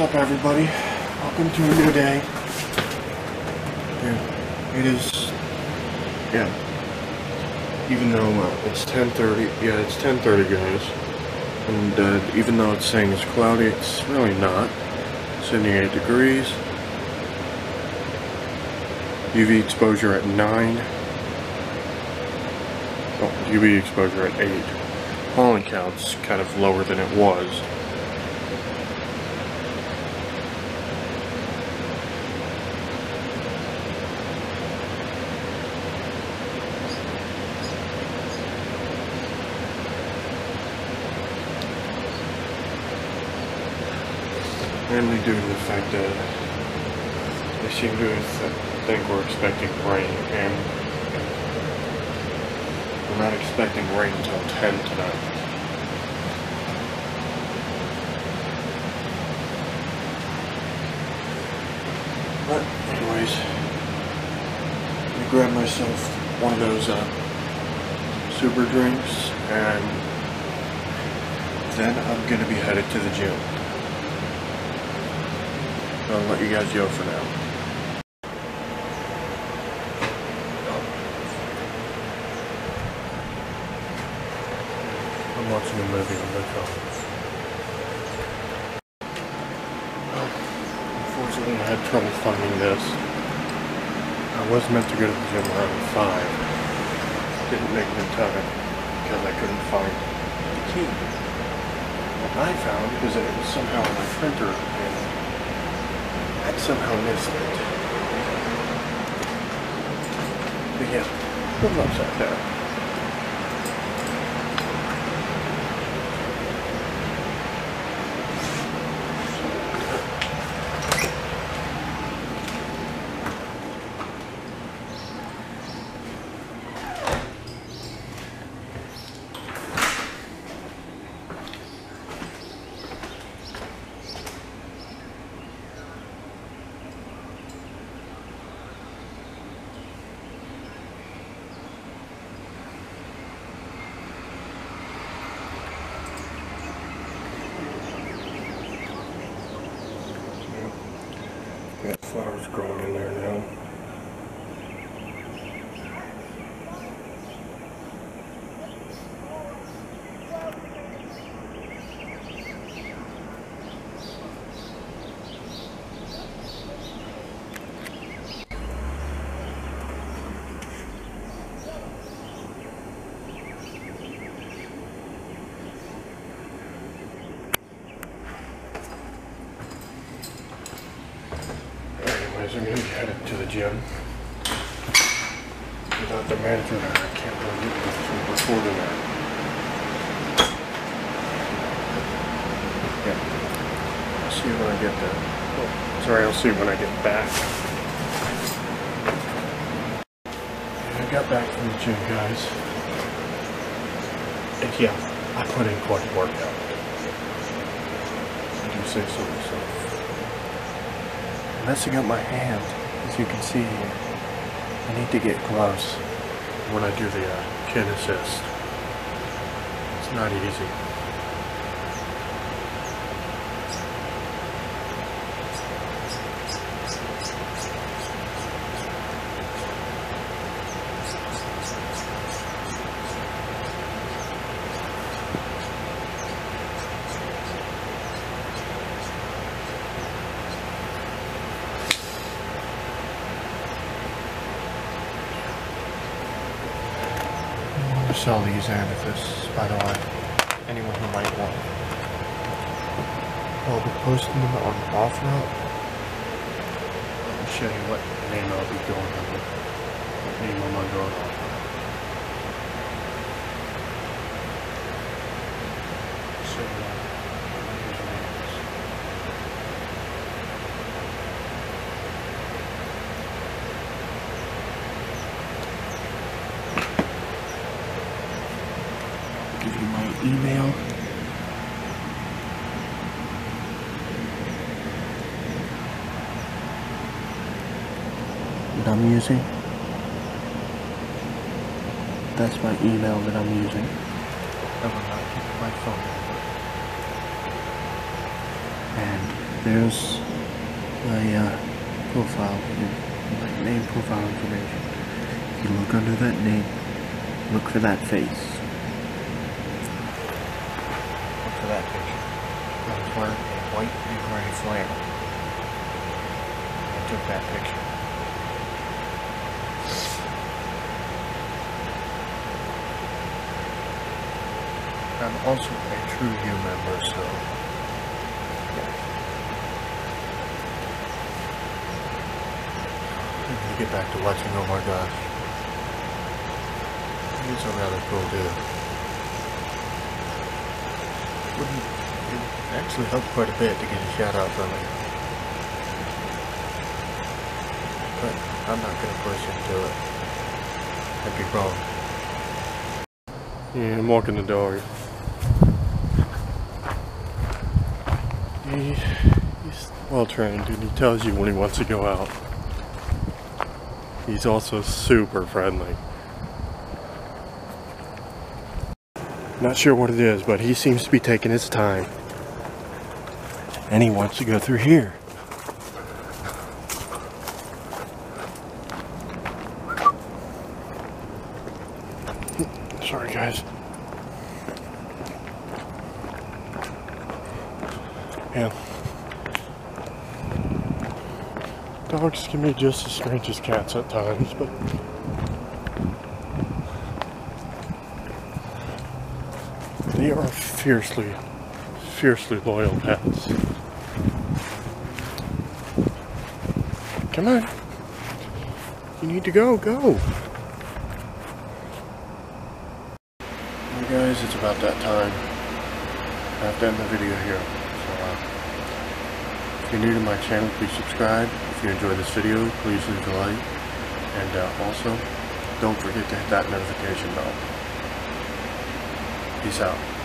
up, everybody? Welcome to a new day. Yeah, it is. Yeah. Even though uh, it's 10:30, yeah, it's 10:30, guys. And uh, even though it's saying it's cloudy, it's really not. 78 degrees. UV exposure at 9. Oh, UV exposure at 8. Pollen count's kind of lower than it was. Mainly due to the fact that they seem to th- think we're expecting rain, and we're not expecting rain until 10 tonight. But, anyways, I me grab myself one of those uh, super drinks, and then I'm gonna be headed to the gym. I'll let you guys go for now. I'm watching a movie on the phone. Unfortunately, I had trouble finding this. I was meant to go to the gym around 5. Didn't make it in time because I couldn't find the key. What I found is that it was somehow on my printer and I'd somehow missed it. But yeah, good luck out there. Got flowers growing in there now. Anyways, I'm gonna be headed to the gym. Without the manager there, I can't really get this to in there. Yeah. I'll see you when I get there. Oh, sorry, I'll see you when I get back. I got back from the gym, guys. And yeah, I put in quite a workout. I do say so myself messing up my hand, as you can see here. I need to get gloves when I do the uh, chin assist. It's not easy. Sell these amethysts, by the way. Anyone who might want. I'll be posting them on OfferUp. I'll show you what name I'll be going under. What name I'm under on OfferUp. So, uh, here's your names. Give you my email. That I'm using. That's my email that I'm using. I will not give you my phone number. And there's my uh, profile, my name profile information. If you look under that name, look for that face. Look for that picture. I was a white and gray flannel. I took that picture. I'm also a TruYou member, so yeah. I'm gonna get back to watching Oh My Gosh. He's a rather cool dude. Wouldn't it actually help quite a bit to get a shout out from him. But I'm not gonna push into it. I'd be wrong. Yeah, I'm walking the dog. He, he's well trained and he tells you when he wants to go out. He's also super friendly. Not sure what it is, but he seems to be taking his time. And he wants to go through here. Sorry, guys. Yeah. Dogs can be just as strange as cats at times, but they are fiercely, fiercely loyal pets. Come on. You need to go, go. Hey guys, it's about that time. I have to end the video here. So, uh, if you're new to my channel, please subscribe. If you enjoy this video, please leave a like. And uh, also, don't forget to hit that notification bell. Peace out.